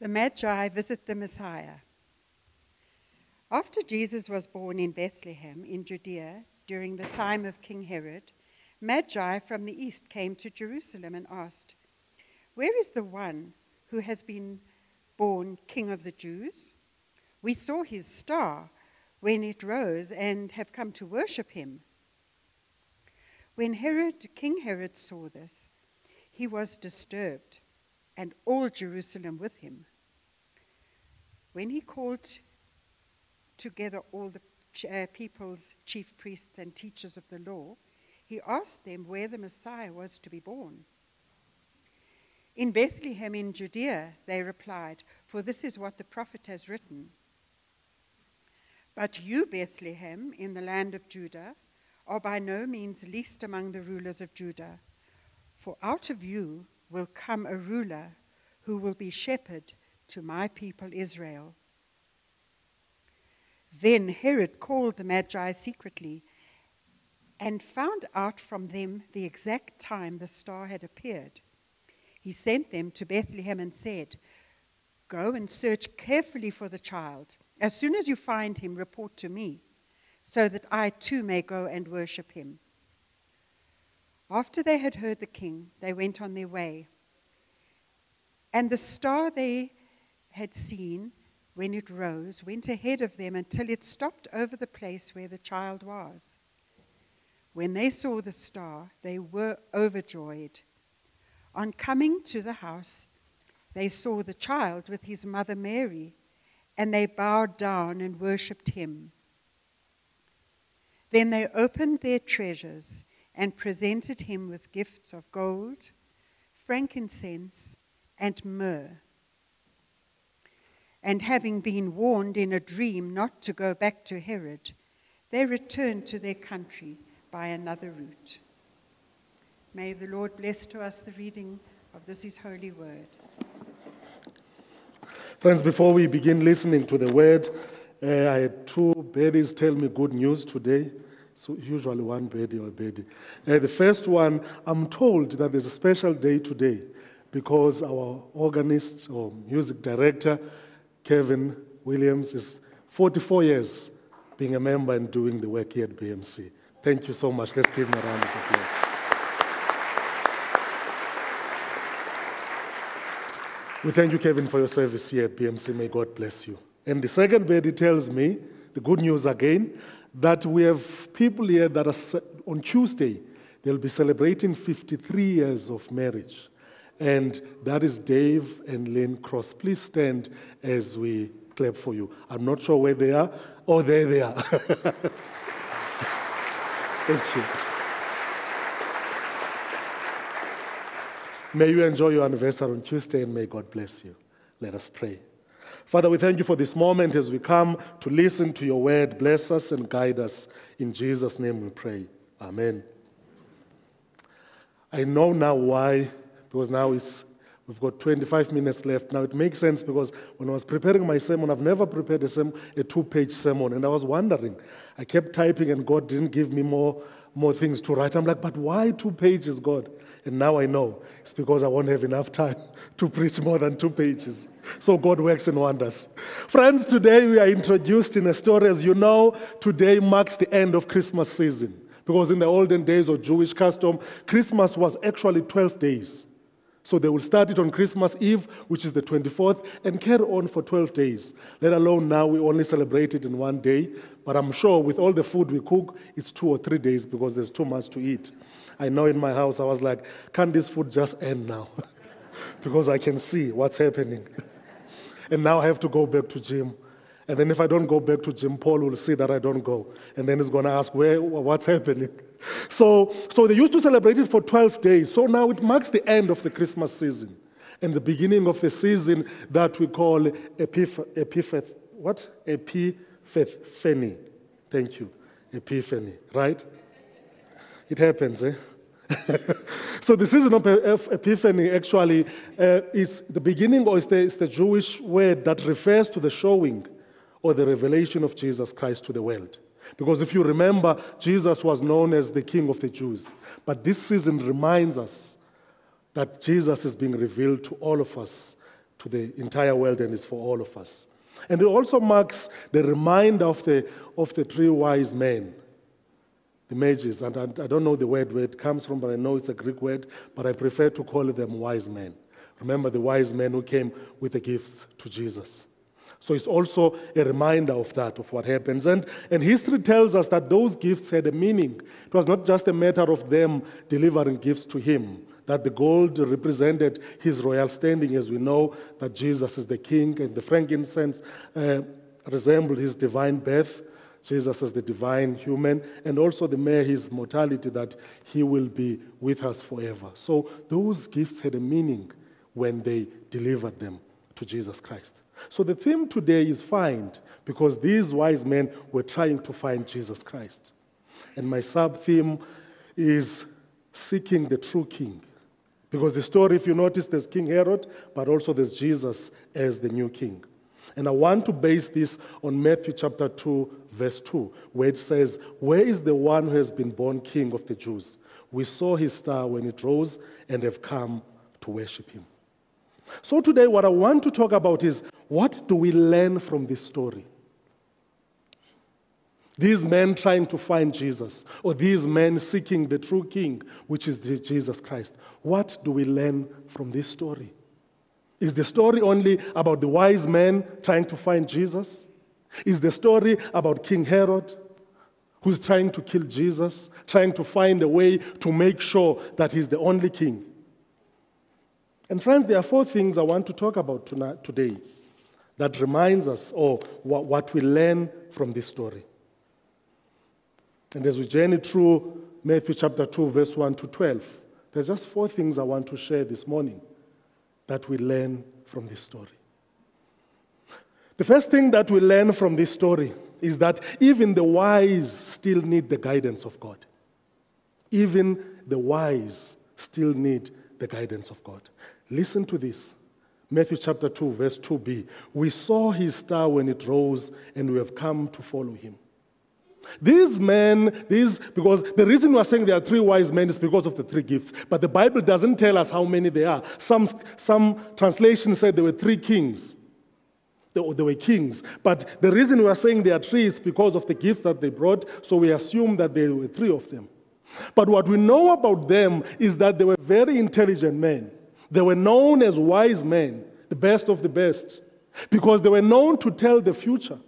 The Magi visit the Messiah. After Jesus was born in Bethlehem in Judea during the time of King Herod, Magi from the east came to Jerusalem and asked, Where is the one who has been born King of the Jews? We saw his star when it rose and have come to worship him. When Herod, King Herod saw this, he was disturbed, and all Jerusalem with him. When he called together all the uh, people's chief priests and teachers of the law, he asked them where the Messiah was to be born. In Bethlehem in Judea, they replied, for this is what the prophet has written. But you, Bethlehem, in the land of Judah, are by no means least among the rulers of Judah, for out of you will come a ruler who will be shepherd to my people Israel. Then Herod called the Magi secretly and found out from them the exact time the star had appeared. He sent them to Bethlehem and said, Go and search carefully for the child. As soon as you find him, report to me, so that I too may go and worship him. After they had heard the king, they went on their way. And the star they had seen when it rose went ahead of them until it stopped over the place where the child was. When they saw the star, they were overjoyed. On coming to the house, they saw the child with his mother Mary, and they bowed down and worshipped him. Then they opened their treasures and presented him with gifts of gold, frankincense, and myrrh. And having been warned in a dream not to go back to Herod, they returned to their country by another route. May the Lord bless to us the reading of this His holy word. Friends, before we begin listening to the word, uh, I had two babies tell me good news today. So usually one birdie or birdie. Uh, the first one, I'm told that there's a special day today because our organist or music director, Kevin Williams, is 44 years being a member and doing the work here at BMC. Thank you so much. Let's give him a round of applause. We thank you, Kevin, for your service here at BMC. May God bless you. And the second birdie tells me, the good news again, that we have people here that are on Tuesday, they'll be celebrating 53 years of marriage. And that is Dave and Lynn Cross. Please stand as we clap for you. I'm not sure where they are. Oh, there they are. Thank you. May you enjoy your anniversary on Tuesday and may God bless you. Let us pray. Father, we thank you for this moment as we come to listen to your word. Bless us and guide us. In Jesus' name we pray. Amen. I know now why, because now it's We've got 25 minutes left. Now, it makes sense because when I was preparing my sermon, I've never prepared a, sem- a two page sermon. And I was wondering. I kept typing, and God didn't give me more, more things to write. I'm like, but why two pages, God? And now I know it's because I won't have enough time to preach more than two pages. So God works in wonders. Friends, today we are introduced in a story. As you know, today marks the end of Christmas season. Because in the olden days of Jewish custom, Christmas was actually 12 days. So they will start it on Christmas Eve, which is the 24th, and carry on for 12 days. Let alone now we only celebrate it in one day. But I'm sure with all the food we cook, it's two or three days because there's too much to eat. I know in my house I was like, can this food just end now? because I can see what's happening. and now I have to go back to gym. And then if I don't go back to gym, Paul will see that I don't go. And then he's going to ask, where, what's happening? So, so they used to celebrate it for 12 days. So now it marks the end of the Christmas season and the beginning of the season that we call Epiph- Epiphany. What? Epiphany. Thank you. Epiphany, right? It happens, eh? so the season of Epiphany actually uh, is the beginning or is the, is the Jewish word that refers to the showing or the revelation of Jesus Christ to the world. Because if you remember, Jesus was known as the King of the Jews. But this season reminds us that Jesus is being revealed to all of us to the entire world and is for all of us. And it also marks the reminder of the, of the three wise men, the mages. And I, I don't know the word where it comes from, but I know it's a Greek word, but I prefer to call them wise men. Remember the wise men who came with the gifts to Jesus. So it's also a reminder of that, of what happens. And, and history tells us that those gifts had a meaning. It was not just a matter of them delivering gifts to him, that the gold represented his royal standing, as we know that Jesus is the king, and the frankincense uh, resembled his divine birth. Jesus as the divine human, and also the myrrh, his mortality, that he will be with us forever. So those gifts had a meaning when they delivered them to Jesus Christ. So the theme today is find, because these wise men were trying to find Jesus Christ. And my sub theme is seeking the true king. Because the story, if you notice, there's King Herod, but also there's Jesus as the new king. And I want to base this on Matthew chapter 2, verse 2, where it says, Where is the one who has been born king of the Jews? We saw his star when it rose and have come to worship him. So, today, what I want to talk about is what do we learn from this story? These men trying to find Jesus, or these men seeking the true king, which is Jesus Christ. What do we learn from this story? Is the story only about the wise men trying to find Jesus? Is the story about King Herod, who's trying to kill Jesus, trying to find a way to make sure that he's the only king? And friends, there are four things I want to talk about tonight, today that reminds us of what we learn from this story. And as we journey through Matthew chapter 2, verse 1 to 12, there's just four things I want to share this morning that we learn from this story. The first thing that we learn from this story is that even the wise still need the guidance of God. Even the wise still need the guidance of God. Listen to this. Matthew chapter 2, verse 2b. We saw his star when it rose, and we have come to follow him. These men, these, because the reason we're saying there are three wise men is because of the three gifts. But the Bible doesn't tell us how many there are. Some, some translations said there were three kings. They, they were kings. But the reason we are saying there are three is because of the gifts that they brought. So we assume that there were three of them. But what we know about them is that they were very intelligent men. They were known as wise men, the best of the best, because they were known to tell the future.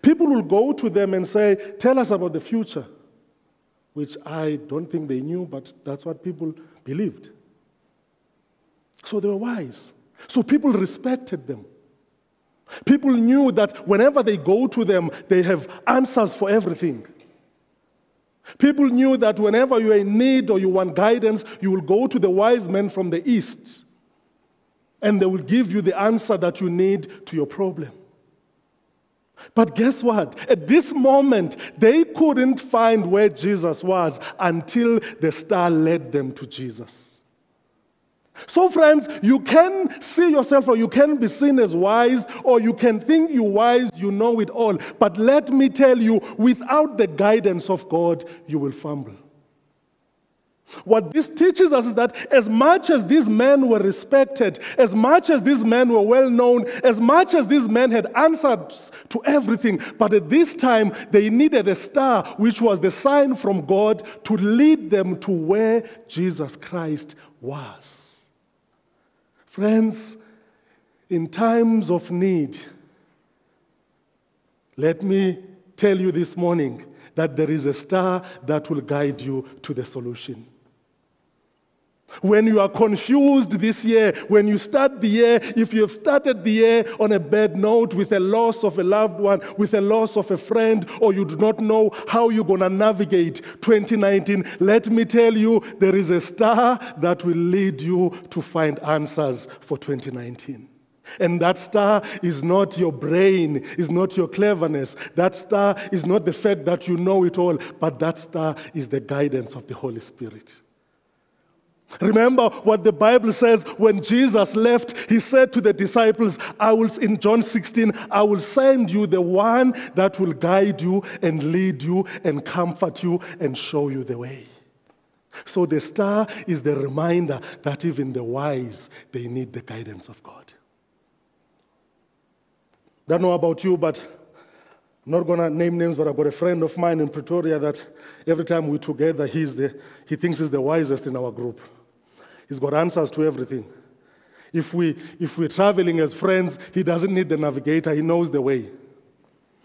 People will go to them and say, Tell us about the future, which I don't think they knew, but that's what people believed. So they were wise. So people respected them. People knew that whenever they go to them, they have answers for everything. People knew that whenever you're in need or you want guidance, you will go to the wise men from the east, and they will give you the answer that you need to your problem. But guess what? At this moment, they couldn't find where Jesus was until the star led them to Jesus. So, friends, you can see yourself or you can be seen as wise or you can think you're wise, you know it all. But let me tell you, without the guidance of God, you will fumble. What this teaches us is that as much as these men were respected, as much as these men were well known, as much as these men had answers to everything, but at this time they needed a star, which was the sign from God to lead them to where Jesus Christ was. Friends, in times of need, let me tell you this morning that there is a star that will guide you to the solution. When you are confused this year, when you start the year, if you have started the year on a bad note with a loss of a loved one, with a loss of a friend, or you do not know how you're going to navigate 2019, let me tell you, there is a star that will lead you to find answers for 2019. And that star is not your brain, is not your cleverness. That star is not the fact that you know it all, but that star is the guidance of the Holy Spirit. Remember what the Bible says when Jesus left, he said to the disciples, I will, in John 16, I will send you the one that will guide you and lead you and comfort you and show you the way. So the star is the reminder that even the wise, they need the guidance of God. I Don't know about you, but I'm not going to name names, but I've got a friend of mine in Pretoria that every time we're together, he's the, he thinks he's the wisest in our group. He's got answers to everything. If, we, if we're traveling as friends, he doesn't need the navigator, he knows the way.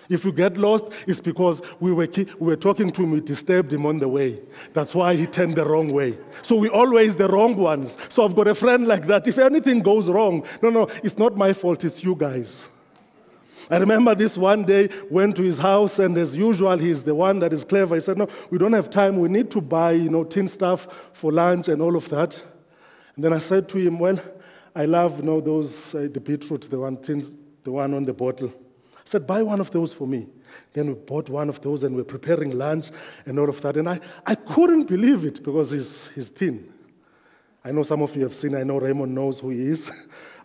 If we get lost, it's because we were, we were talking to him, we disturbed him on the way. That's why he turned the wrong way. So we're always the wrong ones. So I've got a friend like that. If anything goes wrong, no, no, it's not my fault, it's you guys. I remember this one day, went to his house, and as usual, he's the one that is clever. He said, No, we don't have time. We need to buy, you know, tin stuff for lunch and all of that. And then I said to him, Well, I love, you know, those, uh, the beetroot, the one, the one on the bottle. I said, Buy one of those for me. Then we bought one of those and we're preparing lunch and all of that. And I, I couldn't believe it because he's, he's thin. I know some of you have seen, I know Raymond knows who he is.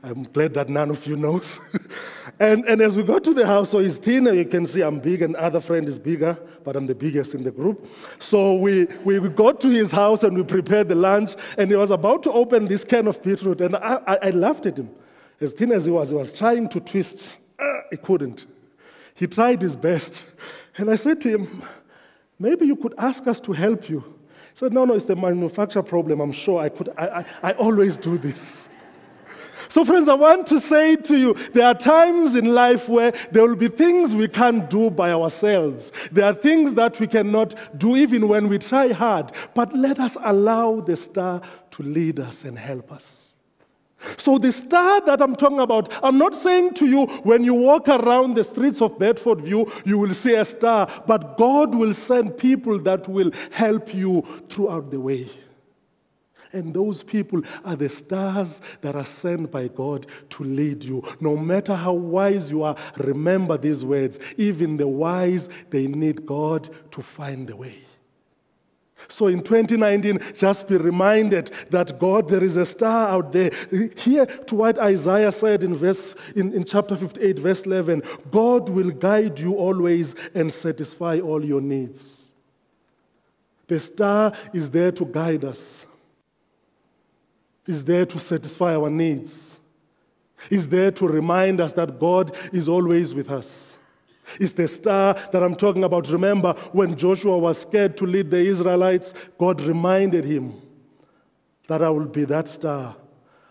I'm glad that none of you knows. and, and as we got to the house, so he's thinner, you can see I'm big, and other friend is bigger, but I'm the biggest in the group. So we, we, we got to his house and we prepared the lunch, and he was about to open this can of beetroot, and I, I, I laughed at him. As thin as he was, he was trying to twist. Uh, he couldn't. He tried his best. And I said to him, maybe you could ask us to help you. He said, no, no, it's the manufacturer problem. I'm sure I could, I, I, I always do this. So, friends, I want to say to you there are times in life where there will be things we can't do by ourselves. There are things that we cannot do even when we try hard. But let us allow the star to lead us and help us. So, the star that I'm talking about, I'm not saying to you when you walk around the streets of Bedfordview, you will see a star, but God will send people that will help you throughout the way. And those people are the stars that are sent by God to lead you. No matter how wise you are, remember these words. Even the wise, they need God to find the way. So in 2019, just be reminded that God, there is a star out there. Here to what Isaiah said in, verse, in, in chapter 58, verse 11 God will guide you always and satisfy all your needs. The star is there to guide us is there to satisfy our needs, is there to remind us that God is always with us. It's the star that I'm talking about. Remember, when Joshua was scared to lead the Israelites, God reminded him that I will be that star.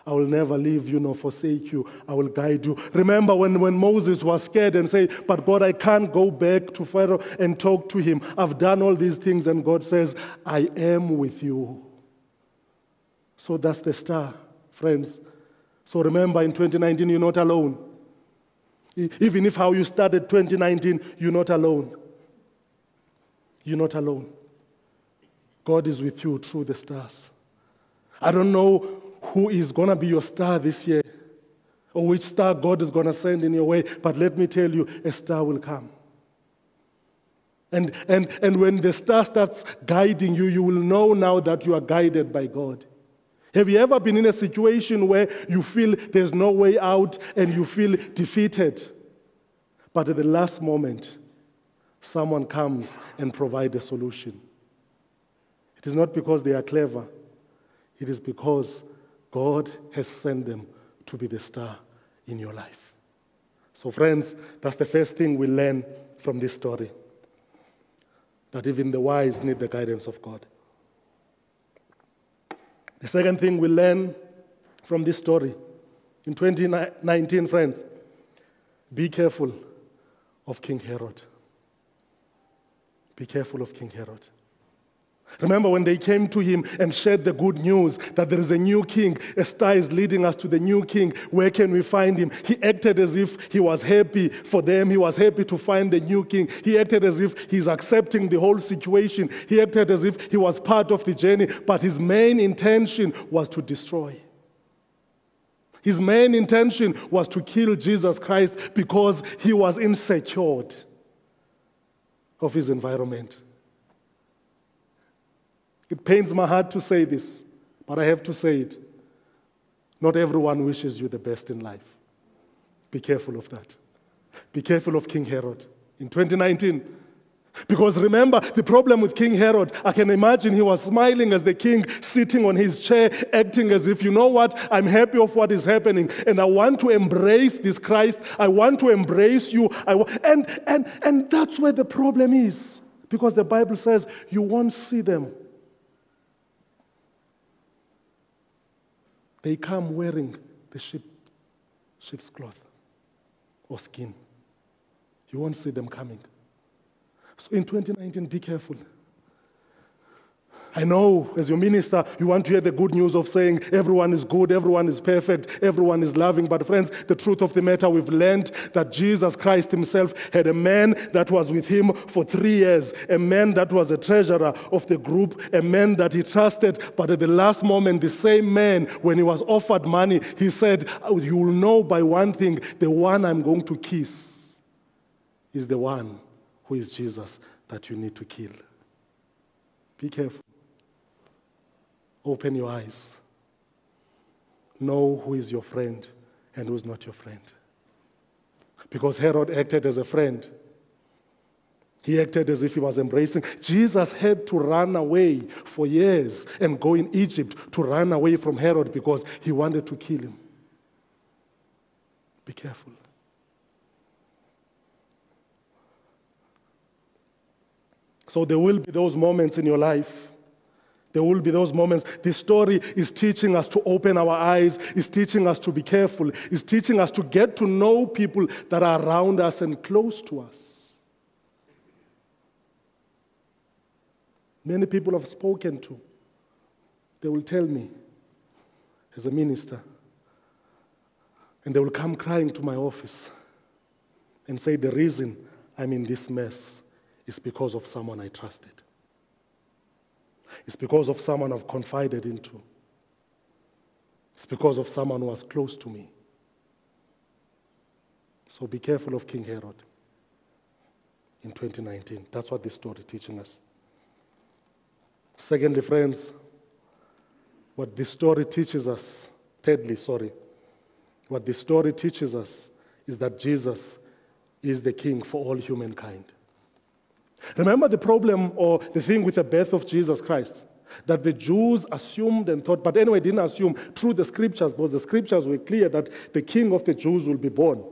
I will never leave you nor forsake you. I will guide you. Remember when, when Moses was scared and said, But God, I can't go back to Pharaoh and talk to him. I've done all these things. And God says, I am with you. So that's the star, friends. So remember, in 2019, you're not alone. Even if how you started 2019, you're not alone. You're not alone. God is with you through the stars. I don't know who is going to be your star this year or which star God is going to send in your way, but let me tell you, a star will come. And, and, and when the star starts guiding you, you will know now that you are guided by God. Have you ever been in a situation where you feel there's no way out and you feel defeated? But at the last moment, someone comes and provides a solution. It is not because they are clever, it is because God has sent them to be the star in your life. So, friends, that's the first thing we learn from this story that even the wise need the guidance of God. The second thing we learn from this story in 2019, friends, be careful of King Herod. Be careful of King Herod. Remember when they came to him and shared the good news that there is a new king, a star is leading us to the new king. Where can we find him? He acted as if he was happy for them. He was happy to find the new king. He acted as if he's accepting the whole situation. He acted as if he was part of the journey, but his main intention was to destroy. His main intention was to kill Jesus Christ because he was insecure of his environment. It pains my heart to say this, but I have to say it. Not everyone wishes you the best in life. Be careful of that. Be careful of King Herod. In 2019, Because remember, the problem with King Herod, I can imagine he was smiling as the king, sitting on his chair, acting as if, you know what, I'm happy of what is happening, and I want to embrace this Christ. I want to embrace you. And, and, and that's where the problem is. Because the Bible says you won't see them. They come wearing the sheep, sheep's cloth or skin. You won't see them coming. So in 2019, be careful. I know as your minister, you want to hear the good news of saying everyone is good, everyone is perfect, everyone is loving. But, friends, the truth of the matter, we've learned that Jesus Christ Himself had a man that was with Him for three years, a man that was a treasurer of the group, a man that He trusted. But at the last moment, the same man, when he was offered money, he said, oh, You will know by one thing the one I'm going to kiss is the one who is Jesus that you need to kill. Be careful. Open your eyes. Know who is your friend and who is not your friend. Because Herod acted as a friend. He acted as if he was embracing. Jesus had to run away for years and go in Egypt to run away from Herod because he wanted to kill him. Be careful. So there will be those moments in your life. There will be those moments. The story is teaching us to open our eyes, is teaching us to be careful, is teaching us to get to know people that are around us and close to us. Many people I've spoken to. They will tell me, as a minister, and they will come crying to my office and say, The reason I'm in this mess is because of someone I trusted. It's because of someone I've confided into. It's because of someone who was close to me. So be careful of King Herod in 2019. That's what this story teaching us. Secondly, friends, what this story teaches us, thirdly, sorry, what this story teaches us is that Jesus is the king for all humankind. Remember the problem or the thing with the birth of Jesus Christ? That the Jews assumed and thought, but anyway, didn't assume through the scriptures, because the scriptures were clear that the king of the Jews will be born.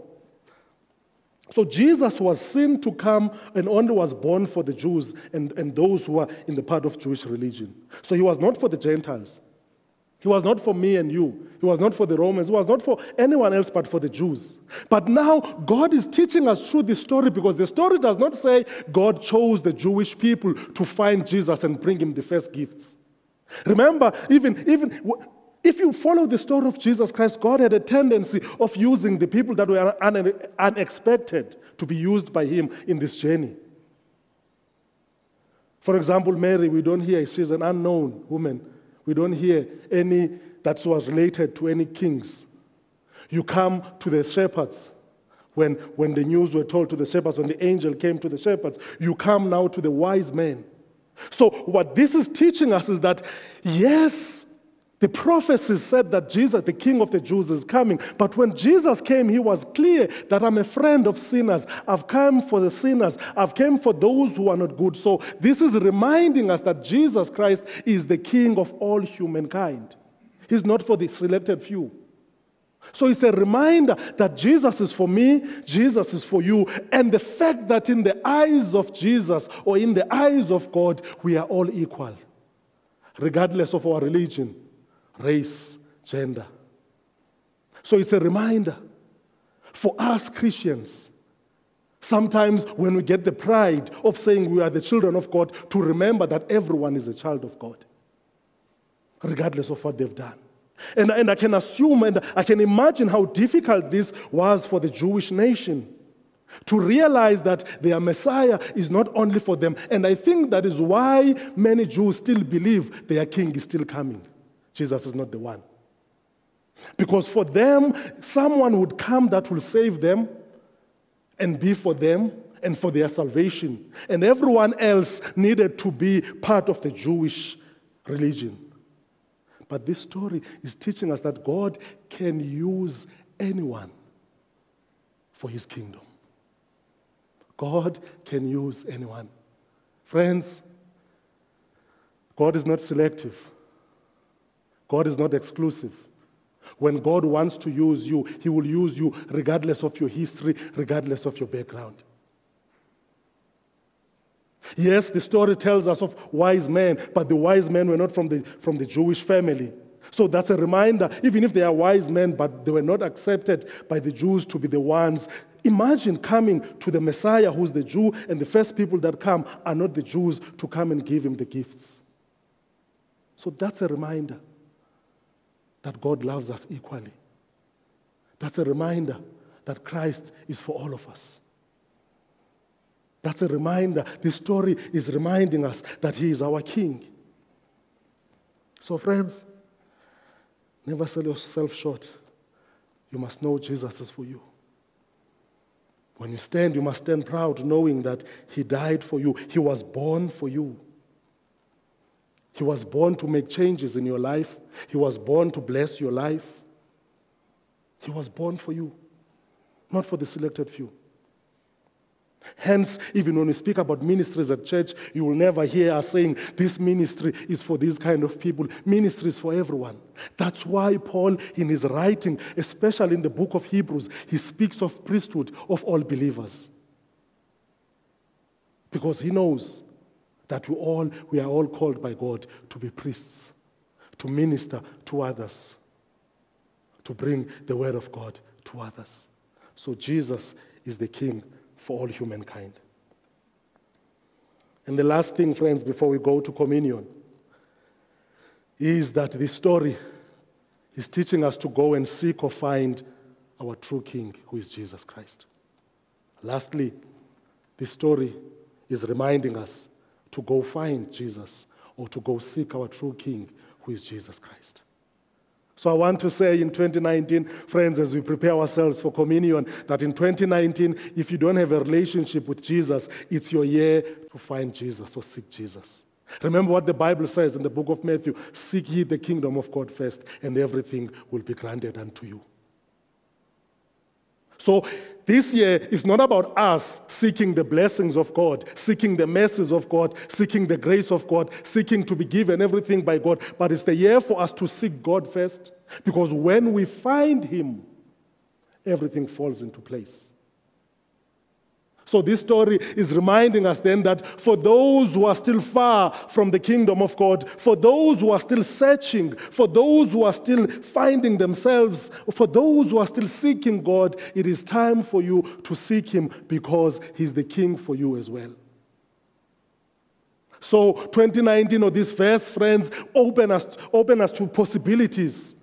So Jesus was seen to come and only was born for the Jews and, and those who are in the part of Jewish religion. So he was not for the Gentiles. He was not for me and you. He was not for the Romans. He was not for anyone else but for the Jews. But now God is teaching us through this story because the story does not say God chose the Jewish people to find Jesus and bring him the first gifts. Remember, even, even if you follow the story of Jesus Christ, God had a tendency of using the people that were un- unexpected to be used by him in this journey. For example, Mary, we don't hear she's an unknown woman we don't hear any that was related to any kings. You come to the shepherds. When, when the news were told to the shepherds, when the angel came to the shepherds, you come now to the wise men. So, what this is teaching us is that, yes, the prophecies said that Jesus, the King of the Jews, is coming. But when Jesus came, he was clear that I'm a friend of sinners. I've come for the sinners. I've come for those who are not good. So this is reminding us that Jesus Christ is the King of all humankind. He's not for the selected few. So it's a reminder that Jesus is for me, Jesus is for you, and the fact that in the eyes of Jesus or in the eyes of God, we are all equal, regardless of our religion race, gender. So it's a reminder for us Christians. Sometimes, when we get the pride of saying we are the children of God, to remember that everyone is a child of God, regardless of what they've done. And, and I can assume and I can imagine how difficult this was for the Jewish nation to realize that their Messiah is not only for them. And I think that is why many Jews still believe their king is still coming. Jesus is not the one. Because for them, someone would come that will save them and be for them and for their salvation. And everyone else needed to be part of the Jewish religion. But this story is teaching us that God can use anyone for his kingdom. God can use anyone Friends, God is not selective. God is not exclusive. When God wants to use you, He will use you regardless of your history, regardless of your background. Yes, the story tells us of wise men, but the wise men were not from the, from the Jewish family. So that's a reminder, even if they are wise men, but they were not accepted by the Jews to be the ones. Imagine coming to the Messiah, who's the Jew, and the first people that come are not the Jews to come and give him the gifts. So that's a reminder that God loves us equally. That's a reminder that Christ is for all of us. That's a reminder. This story is reminding us that He is our King. So, friends, never sell yourself short. You must know Jesus is for you. When you stand, you must stand proud, knowing that He died for you, He was born for you. He was born to make changes in your life. He was born to bless your life. He was born for you, not for the selected few. Hence, even when we speak about ministries at church, you will never hear us saying this ministry is for these kind of people. Ministry is for everyone. That's why Paul, in his writing, especially in the book of Hebrews, he speaks of priesthood of all believers. Because he knows that we all we are all called by God to be priests, to minister to others, to bring the word of God to others. So Jesus is the king for all humankind. And the last thing, friends, before we go to communion, is that the story is teaching us to go and seek or find our true King, who is Jesus Christ. Lastly, the story is reminding us to go find Jesus or to go seek our true King, who is Jesus Christ. So I want to say in 2019, friends, as we prepare ourselves for communion, that in 2019, if you don't have a relationship with Jesus, it's your year to find Jesus or seek Jesus. Remember what the Bible says in the book of Matthew seek ye the kingdom of God first, and everything will be granted unto you. So this year is not about us seeking the blessings of God, seeking the mercies of God, seeking the grace of God, seeking to be given everything by God, but it's the year for us to seek God first. Because when we find Him, everything falls into place. So, this story is reminding us then that for those who are still far from the kingdom of God, for those who are still searching, for those who are still finding themselves, for those who are still seeking God, it is time for you to seek Him because He's the King for you as well. So, 2019 or this verse, friends, open us, open us to possibilities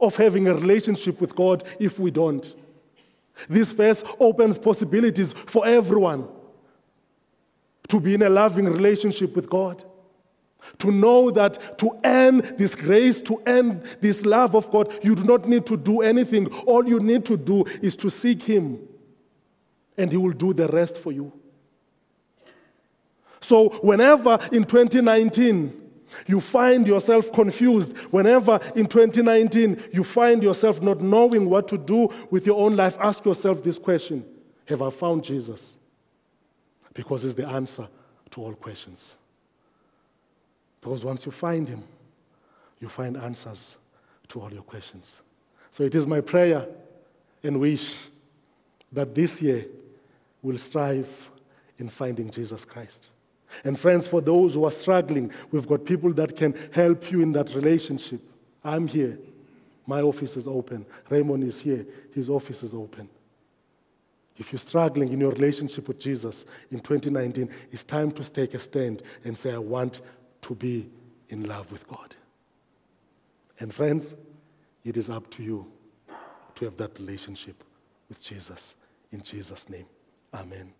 of having a relationship with God if we don't. This verse opens possibilities for everyone to be in a loving relationship with God. To know that to earn this grace, to earn this love of God, you do not need to do anything. All you need to do is to seek Him, and He will do the rest for you. So, whenever in 2019 you find yourself confused whenever in 2019 you find yourself not knowing what to do with your own life. Ask yourself this question Have I found Jesus? Because it's the answer to all questions. Because once you find Him, you find answers to all your questions. So it is my prayer and wish that this year we'll strive in finding Jesus Christ. And friends, for those who are struggling, we've got people that can help you in that relationship. I'm here. My office is open. Raymond is here. His office is open. If you're struggling in your relationship with Jesus in 2019, it's time to take a stand and say, I want to be in love with God. And friends, it is up to you to have that relationship with Jesus. In Jesus' name, amen.